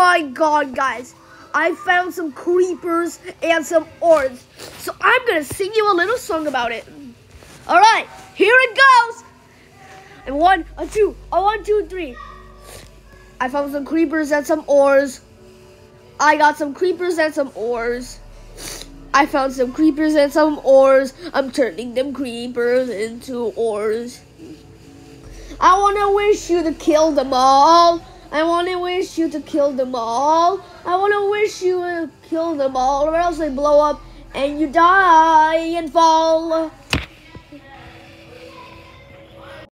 my god, guys. I found some creepers and some ores. So I'm gonna sing you a little song about it. Alright, here it goes. And one, a two, a one, two, three. I found some creepers and some ores. I got some creepers and some ores. I found some creepers and some ores. I'm turning them creepers into ores. I want to wish you to kill them all. To wish you to kill them all. I want to wish you to kill them all, or else they blow up and you die and fall.